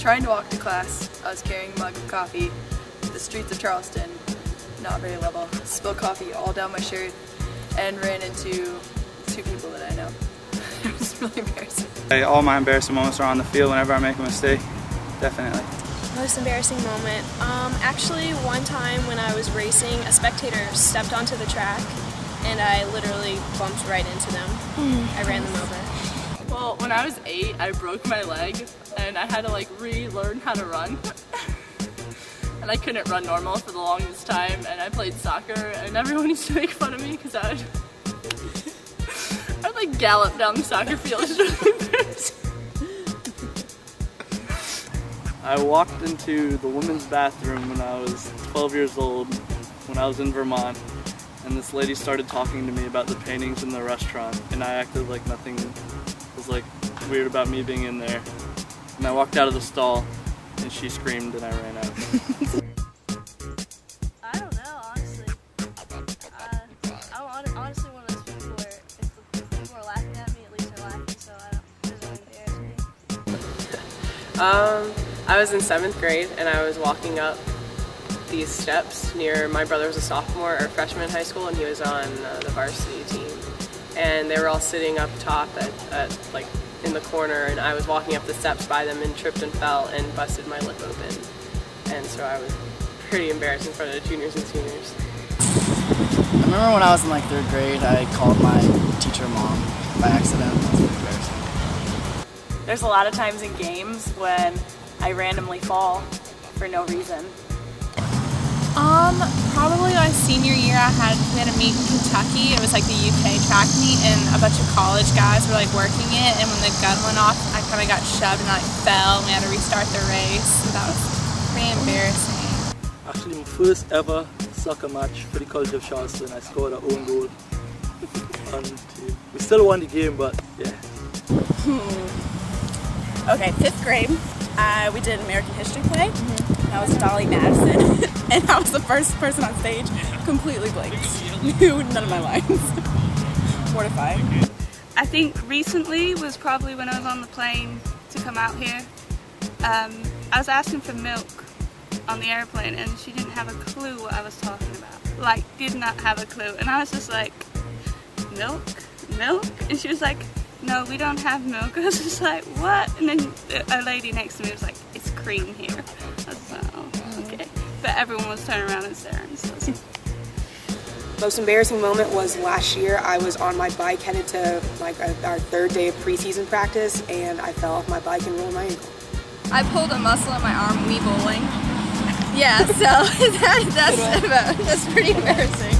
trying to walk to class. I was carrying a mug of coffee. The streets of Charleston, not very level. Spilled coffee all down my shirt and ran into two people that I know. it was really embarrassing. Hey, all my embarrassing moments are on the field whenever I make a mistake. Definitely. Most embarrassing moment? Um, actually, one time when I was racing, a spectator stepped onto the track and I literally bumped right into them. I ran them over. Well, when I was eight, I broke my leg and I had to like relearn how to run. and I couldn't run normal for the longest time and I played soccer and everyone used to make fun of me because I would I would like gallop down the soccer field. I walked into the women's bathroom when I was 12 years old, when I was in Vermont, and this lady started talking to me about the paintings in the restaurant, and I acted like nothing was like weird about me being in there. And I walked out of the stall, and she screamed, and I ran out. I don't know, honestly. Uh, I'm honestly one of those people where if, the, people are laughing at me, at least they're laughing, so I don't, doesn't really embarrass me. Um, I was in seventh grade and I was walking up these steps near my brother was a sophomore or freshman in high school and he was on uh, the varsity team and they were all sitting up top at, at like in the corner and I was walking up the steps by them and tripped and fell and busted my lip open and so I was pretty embarrassed in front of the juniors and seniors. I remember when I was in like third grade, I called my teacher mom by accident. That was pretty embarrassing. There's a lot of times in games when I randomly fall for no reason. Um, probably my senior year, I had we had a meet in Kentucky. It was like the UK track meet, and a bunch of college guys were like working it. And when the gun went off, I kind of got shoved and like fell. And we had to restart the race. So that was pretty embarrassing. Actually, my first ever soccer match for the College of Charleston, I scored an own goal. and uh, we still won the game, but yeah. Okay, fifth grade, uh, we did American History play. That was Dolley Madison, and I was the first person on stage, completely blanked. Knew none of my lines. Mortifying. I think recently was probably when I was on the plane to come out here. Um, I was asking for milk on the airplane and she didn't have a clue what I was talking about. Like, did not have a clue. And I was just like, milk? Milk? And she was like, no, we don't have milk. I was just like, what? And then a lady next to me was like, it's cream here. But everyone was turning around and staring. So Most embarrassing moment was last year. I was on my bike headed to like our third day of preseason practice, and I fell off my bike and rolled my ankle. I pulled a muscle in my arm Wii bowling. Yeah, so that, that's, that's pretty embarrassing.